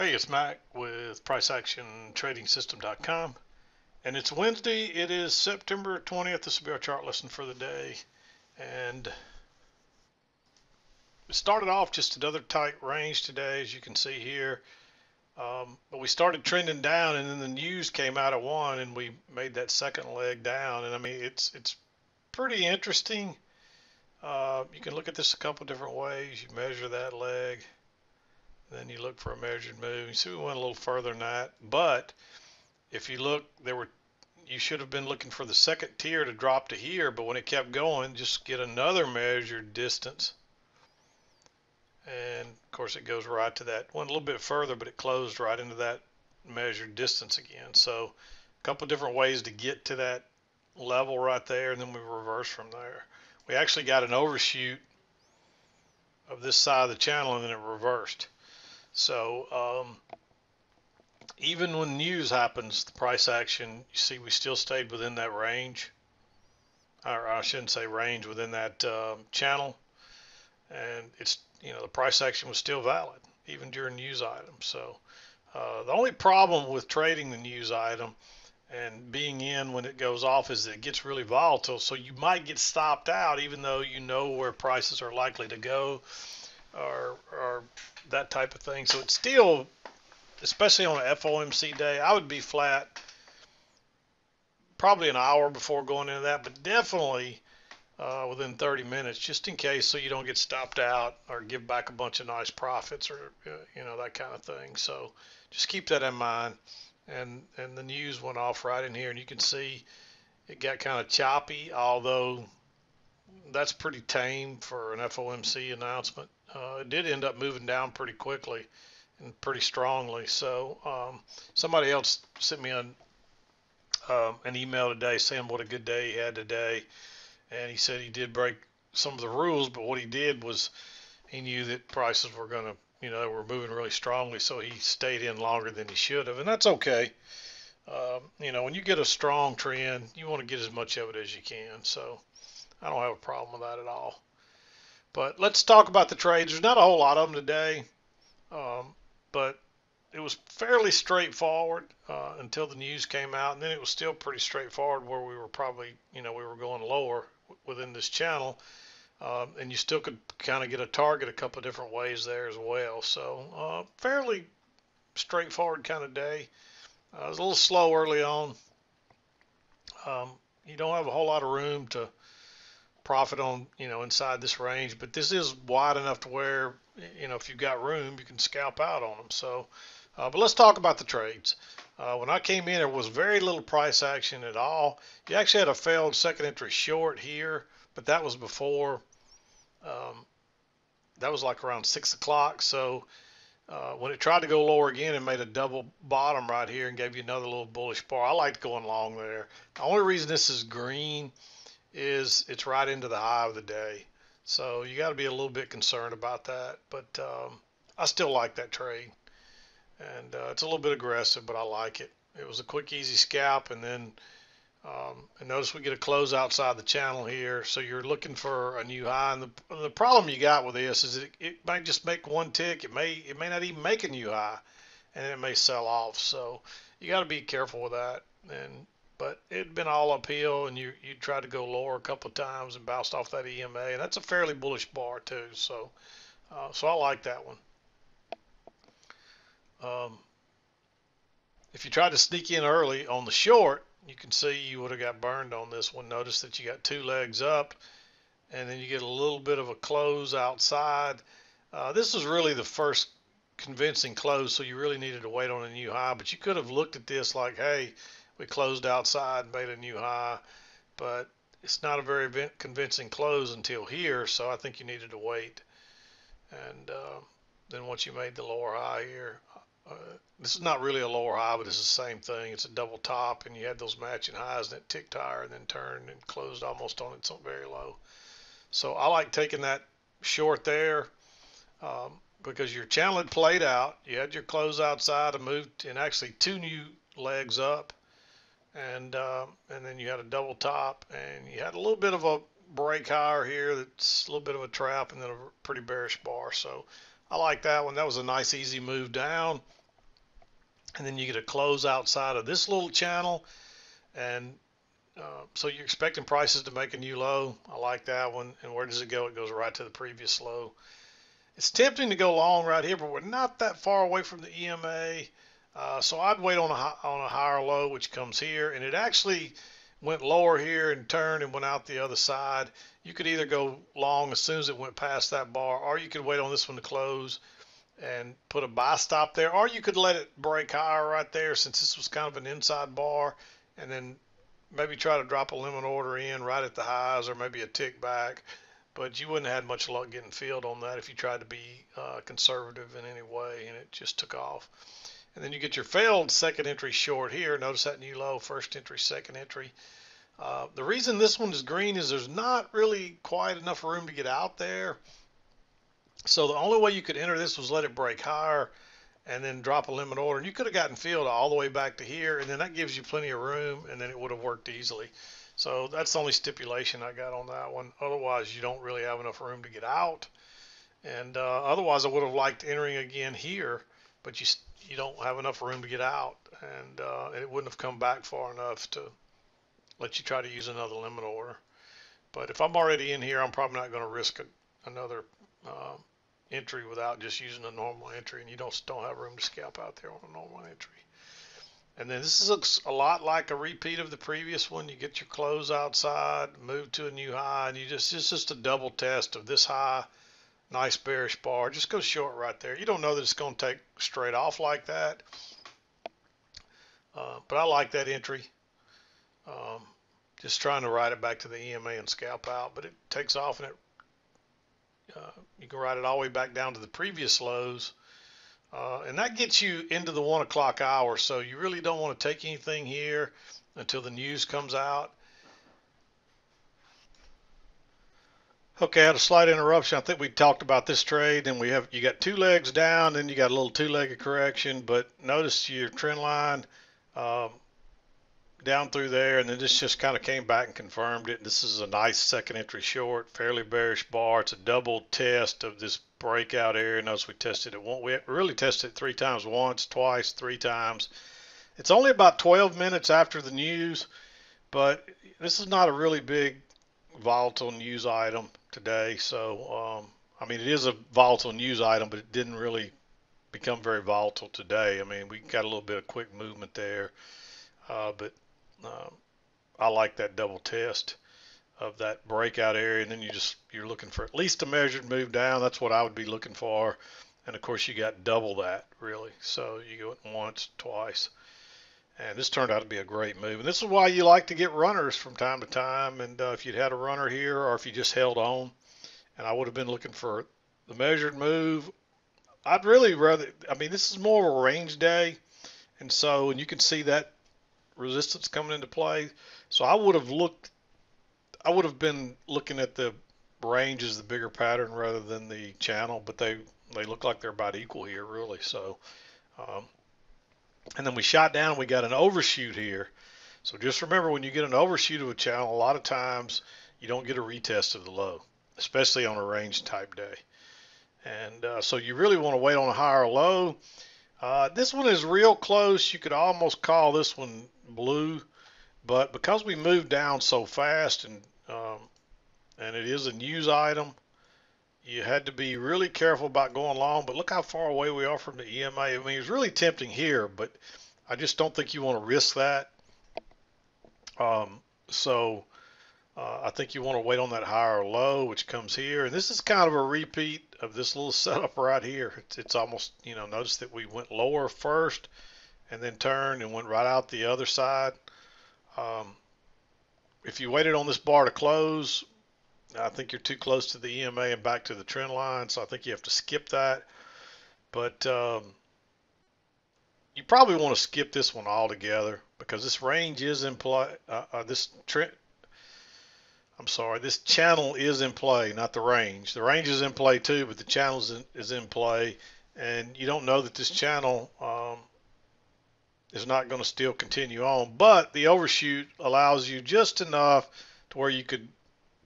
Hey, it's Mac with PriceActionTradingSystem.com, and it's Wednesday. It is September 20th. This will be our chart lesson for the day, and it started off just another tight range today, as you can see here. Um, but we started trending down, and then the news came out at one, and we made that second leg down. And I mean, it's it's pretty interesting. Uh, you can look at this a couple different ways. You measure that leg then you look for a measured move. You see we went a little further than that. But if you look, there were you should have been looking for the second tier to drop to here, but when it kept going, just get another measured distance. And of course it goes right to that. Went a little bit further, but it closed right into that measured distance again. So a couple different ways to get to that level right there, and then we reverse from there. We actually got an overshoot of this side of the channel, and then it reversed. So um, even when news happens, the price action, you see we still stayed within that range. Or I shouldn't say range, within that um, channel. And it's, you know, the price action was still valid, even during news items. So uh, the only problem with trading the news item and being in when it goes off is that it gets really volatile. So you might get stopped out even though you know where prices are likely to go or, or that type of thing. So it's still, especially on an FOMC day, I would be flat probably an hour before going into that, but definitely uh, within 30 minutes, just in case, so you don't get stopped out or give back a bunch of nice profits or uh, you know that kind of thing. So just keep that in mind. And and the news went off right in here, and you can see it got kind of choppy, although that's pretty tame for an FOMC announcement. Uh, it did end up moving down pretty quickly and pretty strongly. So um, somebody else sent me an, um, an email today saying what a good day he had today, and he said he did break some of the rules, but what he did was he knew that prices were going to, you know, were moving really strongly, so he stayed in longer than he should have, and that's okay. Um, you know, when you get a strong trend, you want to get as much of it as you can. So I don't have a problem with that at all. But let's talk about the trades. There's not a whole lot of them today, um, but it was fairly straightforward uh, until the news came out, and then it was still pretty straightforward where we were probably, you know, we were going lower within this channel, um, and you still could kind of get a target a couple different ways there as well. So uh, fairly straightforward kind of day. Uh, it was a little slow early on. Um, you don't have a whole lot of room to profit on you know inside this range but this is wide enough to where you know if you've got room you can scalp out on them so uh, but let's talk about the trades. Uh, when I came in there was very little price action at all. You actually had a failed second entry short here but that was before um, that was like around six o'clock. So uh, when it tried to go lower again and made a double bottom right here and gave you another little bullish bar I liked going long there. The only reason this is green is it's right into the high of the day. So you got to be a little bit concerned about that. But um, I still like that trade. And uh, it's a little bit aggressive, but I like it. It was a quick, easy scalp. And then um, and notice we get a close outside the channel here. So you're looking for a new high. And the, the problem you got with this is it, it might just make one tick. It may it may not even make a new high. And it may sell off. So you got to be careful with that. And but it'd been all uphill and you you tried to go lower a couple of times and bounced off that EMA and that's a fairly bullish bar too so uh, so I like that one. Um, if you tried to sneak in early on the short you can see you would have got burned on this one. Notice that you got two legs up and then you get a little bit of a close outside. Uh, this is really the first convincing close so you really needed to wait on a new high but you could have looked at this like hey we closed outside and made a new high, but it's not a very convincing close until here, so I think you needed to wait. And uh, then once you made the lower high here, uh, this is not really a lower high, but it's the same thing. It's a double top, and you had those matching highs, and it ticked higher, and then turned and closed almost on it, very low. So I like taking that short there um, because your channel had played out. You had your close outside and moved, and actually two new legs up and uh, and then you had a double top, and you had a little bit of a break higher here. That's a little bit of a trap, and then a pretty bearish bar. So I like that one. That was a nice easy move down. and then you get a close outside of this little channel and uh, so you're expecting prices to make a new low. I like that one. And where does it go? It goes right to the previous low. It's tempting to go long right here, but we're not that far away from the EMA. Uh, so I'd wait on a on a higher low, which comes here, and it actually went lower here and turned and went out the other side. You could either go long as soon as it went past that bar, or you could wait on this one to close and put a buy stop there, or you could let it break higher right there since this was kind of an inside bar, and then maybe try to drop a limit order in right at the highs or maybe a tick back. But you wouldn't have had much luck getting filled on that if you tried to be uh, conservative in any way, and it just took off. And then you get your failed second entry short here. Notice that new low, first entry, second entry. Uh, the reason this one is green is there's not really quite enough room to get out there. So the only way you could enter this was let it break higher and then drop a limit order. And you could have gotten filled all the way back to here, and then that gives you plenty of room, and then it would have worked easily. So that's the only stipulation I got on that one. Otherwise, you don't really have enough room to get out. And uh, otherwise, I would have liked entering again here, but you you don't have enough room to get out, and uh, it wouldn't have come back far enough to let you try to use another limit order. But if I'm already in here, I'm probably not going to risk a, another uh, entry without just using a normal entry, and you don't don't have room to scalp out there on a normal entry. And then this looks a lot like a repeat of the previous one. You get your close outside, move to a new high, and you just it's just a double test of this high, nice bearish bar. Just go short right there. You don't know that it's going to take straight off like that, uh, but I like that entry. Um, just trying to ride it back to the EMA and scalp out, but it takes off and it uh, you can ride it all the way back down to the previous lows. Uh, and that gets you into the one o'clock hour. So you really don't want to take anything here until the news comes out. Okay, I had a slight interruption. I think we talked about this trade, and we have you got two legs down, then you got a little two-legged correction. But notice your trend line um, down through there, and then this just kind of came back and confirmed it. This is a nice second entry short, fairly bearish bar. It's a double test of this breakout area. Notice we tested it one. We really tested it three times, once, twice, three times. It's only about 12 minutes after the news, but this is not a really big volatile news item today. So, um, I mean, it is a volatile news item, but it didn't really become very volatile today. I mean, we got a little bit of quick movement there. Uh, but um, I like that double test of that breakout area, and then you just you're looking for at least a measured move down. That's what I would be looking for, and of course you got double that really. So you go once, twice, and this turned out to be a great move. And this is why you like to get runners from time to time. And uh, if you'd had a runner here, or if you just held on, and I would have been looking for the measured move. I'd really rather. I mean, this is more of a range day, and so and you can see that resistance coming into play. So I would have looked, I would have been looking at the range as the bigger pattern rather than the channel, but they they look like they're about equal here, really. So, um, and then we shot down. We got an overshoot here. So just remember when you get an overshoot of a channel, a lot of times you don't get a retest of the low, especially on a range type day. And uh, so you really want to wait on a higher low. Uh, this one is real close. You could almost call this one blue, but because we moved down so fast and um, and it is a news item, you had to be really careful about going long. But look how far away we are from the EMA. I mean, it's really tempting here, but I just don't think you want to risk that. Um, so uh, I think you want to wait on that higher low, which comes here. And this is kind of a repeat of this little setup right here. It's, it's almost, you know, notice that we went lower first and then turned and went right out the other side. Um, if you waited on this bar to close, I think you're too close to the EMA and back to the trend line, so I think you have to skip that. But um, you probably want to skip this one altogether because this range is in play. Uh, uh, this trend, I'm sorry, this channel is in play, not the range. The range is in play too, but the channel is in, is in play, and you don't know that this channel um, is not going to still continue on, but the overshoot allows you just enough to where you could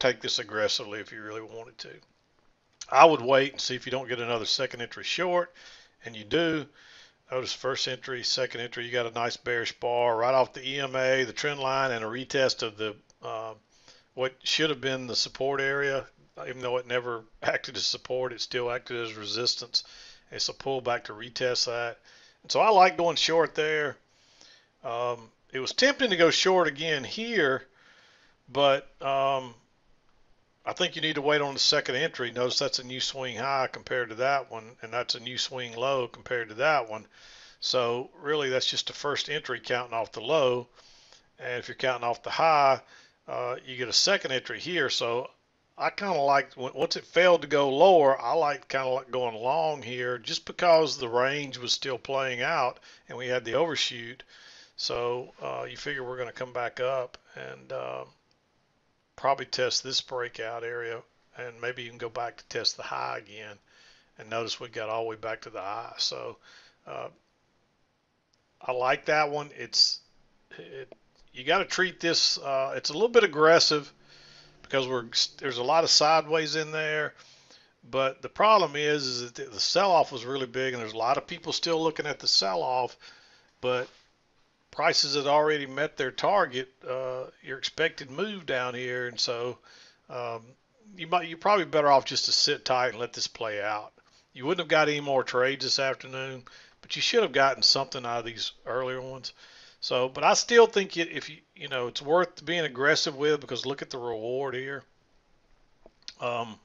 take this aggressively if you really wanted to. I would wait and see if you don't get another second entry short, and you do, Notice first entry, second entry, you got a nice bearish bar right off the EMA, the trend line, and a retest of the uh, what should have been the support area. Even though it never acted as support, it still acted as resistance. It's a pullback to retest that. And so I like going short there. Um, it was tempting to go short again here, but um, I think you need to wait on the second entry. Notice that's a new swing high compared to that one, and that's a new swing low compared to that one. So really, that's just the first entry counting off the low. And if you're counting off the high, uh, you get a second entry here. So I kind of like once it failed to go lower, I like kind of like going long here just because the range was still playing out and we had the overshoot. So uh, you figure we're going to come back up and. Uh, probably test this breakout area and maybe you can go back to test the high again and notice we got all the way back to the high. So uh, I like that one. It's it, you got to treat this uh, it's a little bit aggressive because we're there's a lot of sideways in there but the problem is is that the sell-off was really big and there's a lot of people still looking at the sell-off but prices had already met their target, uh, your expected move down here, and so um, you might you're probably better off just to sit tight and let this play out. You wouldn't have got any more trades this afternoon, but you should have gotten something out of these earlier ones. So, but I still think it, if you you know it's worth being aggressive with because look at the reward here. Um,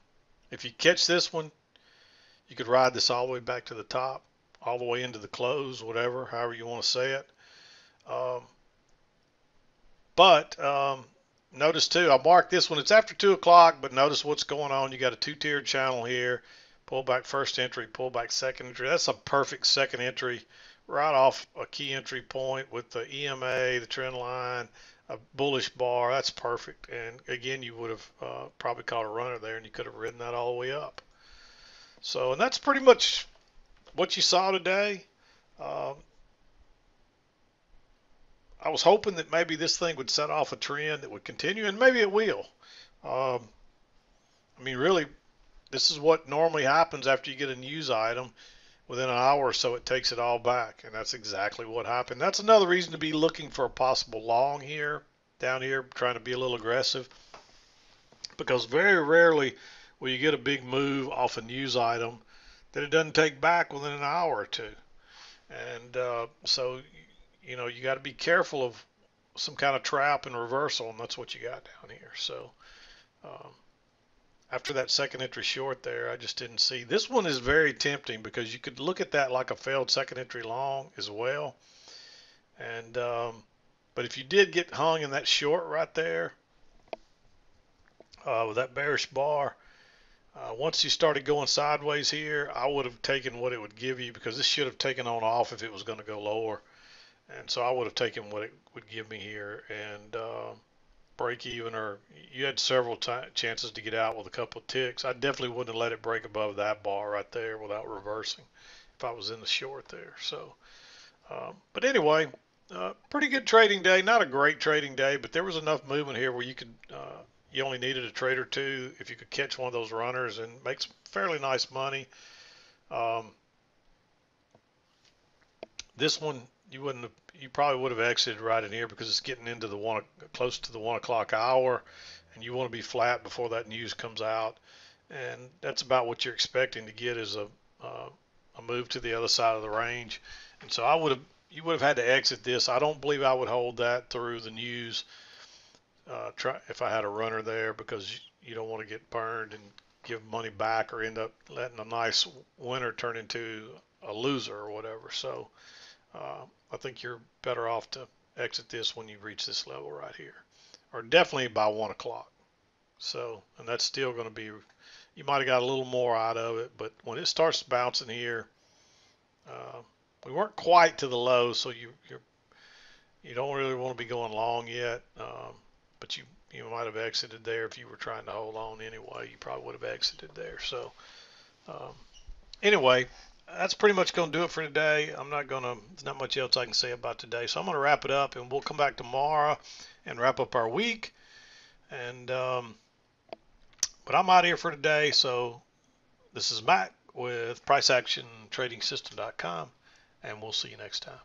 if you catch this one, you could ride this all the way back to the top, all the way into the close, whatever, however you want to say it. Um, but um, notice too, I marked this one. It's after two o'clock, but notice what's going on. You got a two-tiered channel here. Pull back first entry, pull back second entry. That's a perfect second entry right off a key entry point with the EMA, the trend line, a bullish bar. That's perfect. And again, you would have uh, probably caught a runner there and you could have ridden that all the way up. So, and that's pretty much what you saw today. Um, I was hoping that maybe this thing would set off a trend that would continue, and maybe it will. Um, I mean, really, this is what normally happens after you get a news item. Within an hour or so, it takes it all back, and that's exactly what happened. That's another reason to be looking for a possible long here, down here, trying to be a little aggressive, because very rarely will you get a big move off a news item that it doesn't take back within an hour or two. And uh, so you know, you got to be careful of some kind of trap and reversal, and that's what you got down here. So um, after that second entry short there, I just didn't see. This one is very tempting because you could look at that like a failed second entry long as well. And um, but if you did get hung in that short right there uh, with that bearish bar, uh, once you started going sideways here, I would have taken what it would give you because this should have taken on off if it was going to go lower and so I would have taken what it would give me here and uh, break even or you had several chances to get out with a couple of ticks. I definitely wouldn't have let it break above that bar right there without reversing if I was in the short there. So um, but anyway uh, pretty good trading day. Not a great trading day but there was enough movement here where you could uh, you only needed a trade or two if you could catch one of those runners and make some fairly nice money. Um, this one you wouldn't have, you probably would have exited right in here because it's getting into the one close to the one o'clock hour and you want to be flat before that news comes out. And that's about what you're expecting to get is a uh, a move to the other side of the range. And so I would have you would have had to exit this. I don't believe I would hold that through the news uh, try if I had a runner there because you don't want to get burned and give money back or end up letting a nice winner turn into a loser or whatever. So uh, I think you're better off to exit this when you reach this level right here, or definitely by one o'clock. So, and that's still going to be, you might have got a little more out of it, but when it starts bouncing here, uh, we weren't quite to the low, so you you're you don't really want to be going long yet, um, but you you might have exited there if you were trying to hold on anyway. You probably would have exited there. So um, anyway, that's pretty much going to do it for today. I'm not going to, there's not much else I can say about today. So I'm going to wrap it up and we'll come back tomorrow and wrap up our week. And, um, but I'm out here for today. So this is Mac with PriceActionTradingSystem.com and we'll see you next time.